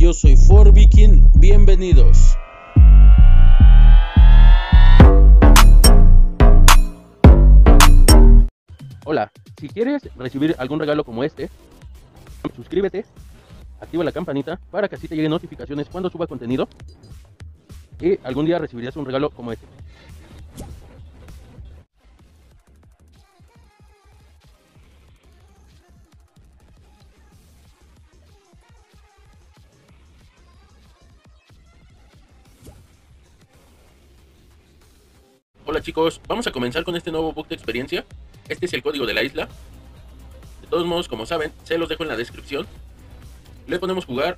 yo soy For Viking, bienvenidos. Hola, si quieres recibir algún regalo como este, suscríbete, activa la campanita para que así te lleguen notificaciones cuando suba contenido y algún día recibirás un regalo como este. Hola chicos, vamos a comenzar con este nuevo book de experiencia. Este es el código de la isla. De todos modos, como saben, se los dejo en la descripción. Le ponemos jugar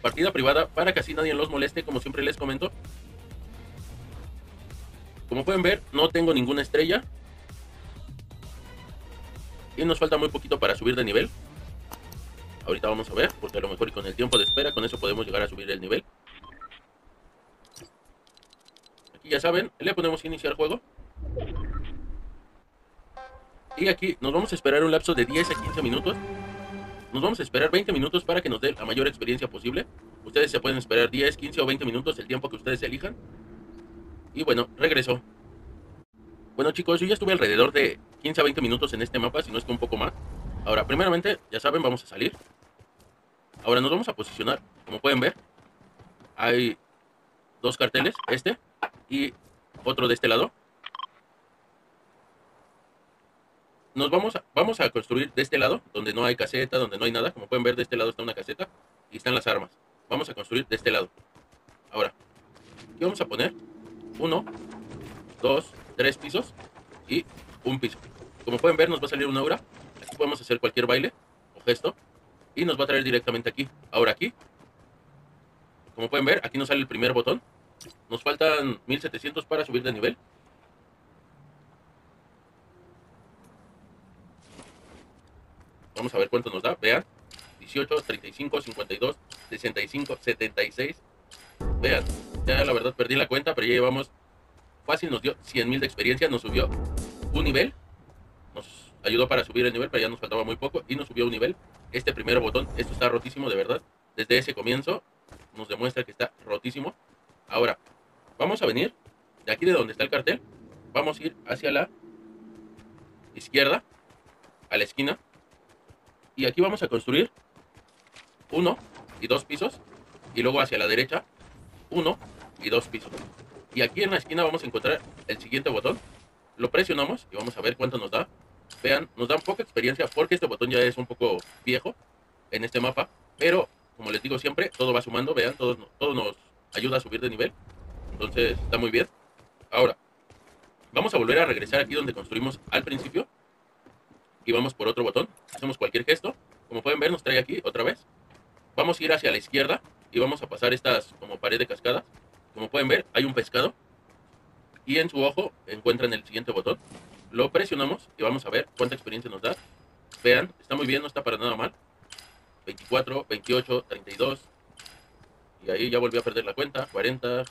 partida privada para que así nadie los moleste, como siempre les comento. Como pueden ver, no tengo ninguna estrella. Y nos falta muy poquito para subir de nivel. Ahorita vamos a ver, porque a lo mejor con el tiempo de espera, con eso podemos llegar a subir el nivel. Aquí ya saben, le ponemos iniciar juego. Y aquí nos vamos a esperar un lapso de 10 a 15 minutos. Nos vamos a esperar 20 minutos para que nos dé la mayor experiencia posible. Ustedes se pueden esperar 10, 15 o 20 minutos, el tiempo que ustedes elijan. Y bueno, regreso. Bueno chicos, yo ya estuve alrededor de 15 a 20 minutos en este mapa, si no es que un poco más. Ahora, primeramente, ya saben, vamos a salir. Ahora nos vamos a posicionar. Como pueden ver, hay dos carteles, este y otro de este lado. nos vamos a, vamos a construir de este lado, donde no hay caseta, donde no hay nada. Como pueden ver, de este lado está una caseta y están las armas. Vamos a construir de este lado. Ahora, ¿qué vamos a poner? Uno, dos, tres pisos y un piso. Como pueden ver, nos va a salir una aura. Aquí podemos hacer cualquier baile o gesto y nos va a traer directamente aquí. Ahora aquí, como pueden ver, aquí nos sale el primer botón. Nos faltan 1700 para subir de nivel. Vamos a ver cuánto nos da. Vean. 18, 35, 52, 65, 76. Vean. Ya la verdad perdí la cuenta, pero ya llevamos. Fácil nos dio 100.000 de experiencia. Nos subió un nivel. Nos ayudó para subir el nivel, pero ya nos faltaba muy poco. Y nos subió un nivel. Este primer botón, esto está rotísimo, de verdad. Desde ese comienzo nos demuestra que está rotísimo. Ahora, vamos a venir de aquí de donde está el cartel. Vamos a ir hacia la izquierda, a la esquina y aquí vamos a construir uno y dos pisos. Y luego hacia la derecha, uno y dos pisos. Y aquí en la esquina vamos a encontrar el siguiente botón. Lo presionamos y vamos a ver cuánto nos da. Vean, nos da poca experiencia porque este botón ya es un poco viejo en este mapa. Pero, como les digo siempre, todo va sumando. Vean, todo, todo nos ayuda a subir de nivel. Entonces, está muy bien. Ahora, vamos a volver a regresar aquí donde construimos al principio y vamos por otro botón. Hacemos cualquier gesto. Como pueden ver, nos trae aquí otra vez. Vamos a ir hacia la izquierda y vamos a pasar estas como pared de cascadas. Como pueden ver, hay un pescado y en su ojo encuentran el siguiente botón. Lo presionamos y vamos a ver cuánta experiencia nos da. Vean, está muy bien, no está para nada mal. 24, 28, 32. Y ahí ya volví a perder la cuenta. 40.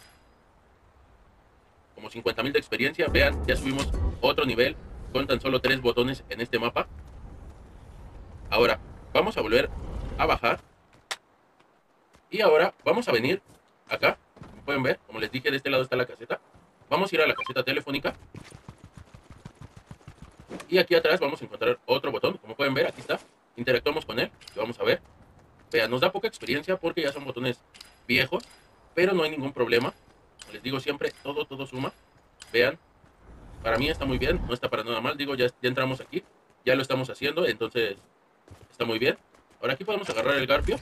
Como 50.000 de experiencia. Vean, ya subimos otro nivel con tan solo tres botones en este mapa. Ahora, vamos a volver a bajar. Y ahora vamos a venir acá. Pueden ver, como les dije, de este lado está la caseta. Vamos a ir a la caseta telefónica. Y aquí atrás vamos a encontrar otro botón. Como pueden ver, aquí está. Interactuamos con él y vamos a ver. Vean, nos da poca experiencia porque ya son botones viejos. Pero no hay ningún problema. Les digo siempre, todo, todo suma. Vean, para mí está muy bien, no está para nada mal. Digo, ya, ya entramos aquí, ya lo estamos haciendo, entonces está muy bien. Ahora aquí podemos agarrar el garfio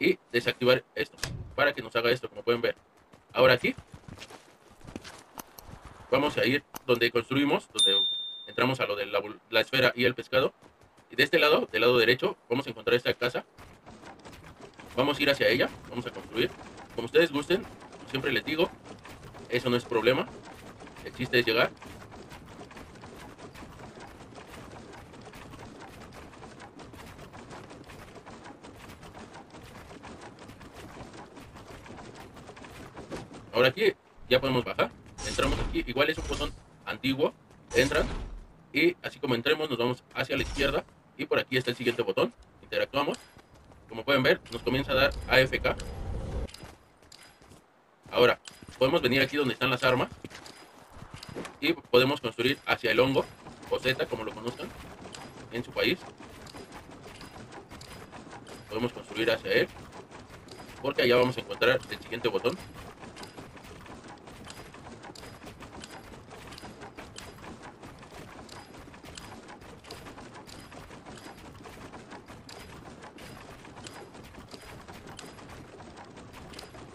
y desactivar esto para que nos haga esto, como pueden ver. Ahora aquí vamos a ir donde construimos, donde entramos a lo de la, la esfera y el pescado. Y de este lado, del lado derecho, vamos a encontrar esta casa. Vamos a ir hacia ella, vamos a construir. Como ustedes gusten, siempre les digo, eso no es problema. El chiste es llegar Ahora aquí ya podemos bajar. Entramos aquí. Igual es un botón antiguo. Entran. Y así como entremos nos vamos hacia la izquierda. Y por aquí está el siguiente botón. Interactuamos. Como pueden ver, nos comienza a dar AFK. Ahora, podemos venir aquí donde están las armas y podemos construir hacia el hongo, o Z, como lo conozcan, en su país. Podemos construir hacia él, porque allá vamos a encontrar el siguiente botón.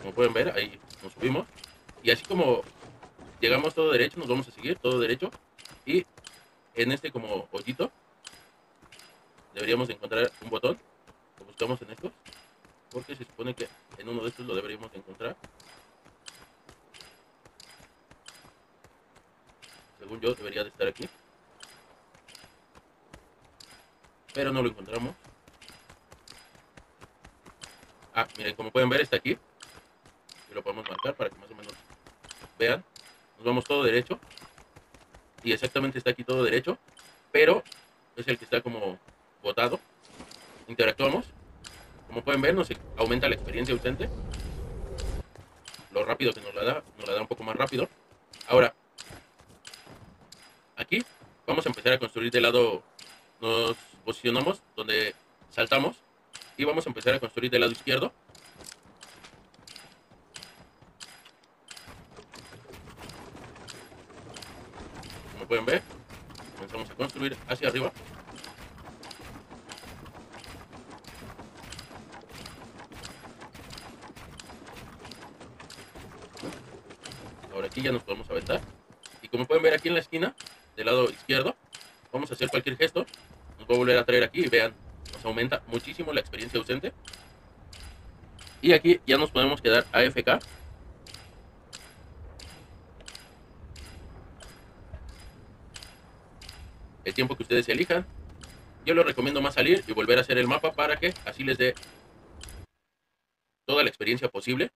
Como pueden ver, ahí nos subimos. Y así como llegamos todo derecho, nos vamos a seguir todo derecho. Y en este como hoyito deberíamos encontrar un botón. Lo buscamos en estos. Porque se supone que en uno de estos lo deberíamos encontrar. Según yo debería de estar aquí. Pero no lo encontramos. Ah, miren, como pueden ver está aquí. Y lo podemos marcar para que más o menos vean. Nos vamos todo derecho. Y exactamente está aquí todo derecho. Pero es el que está como botado. Interactuamos. Como pueden ver, nos aumenta la experiencia ausente. Lo rápido que nos la da, nos la da un poco más rápido. Ahora, aquí vamos a empezar a construir de lado. Nos posicionamos donde saltamos. Y vamos a empezar a construir del lado izquierdo. Pueden ver, comenzamos a construir hacia arriba. Ahora aquí ya nos podemos aventar. Y como pueden ver aquí en la esquina, del lado izquierdo, vamos a hacer cualquier gesto. Nos voy a volver a traer aquí vean, nos aumenta muchísimo la experiencia ausente. Y aquí ya nos podemos quedar AFK. El tiempo que ustedes elijan. Yo les recomiendo más salir y volver a hacer el mapa para que así les dé toda la experiencia posible.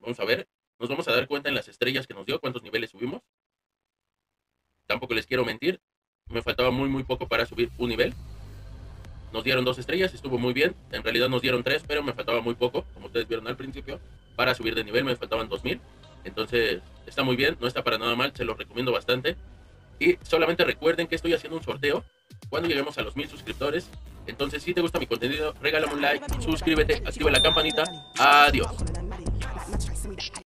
Vamos a ver. Nos vamos a dar cuenta en las estrellas que nos dio, cuántos niveles subimos. Tampoco les quiero mentir. Me faltaba muy, muy poco para subir un nivel. Nos dieron dos estrellas, estuvo muy bien. En realidad nos dieron tres, pero me faltaba muy poco, como ustedes vieron al principio. Para subir de nivel me faltaban 2000. Entonces está muy bien, no está para nada mal, se lo recomiendo bastante. Y solamente recuerden que estoy haciendo un sorteo cuando lleguemos a los mil suscriptores. Entonces, si te gusta mi contenido, regálame un like, suscríbete, activa la campanita. Adiós.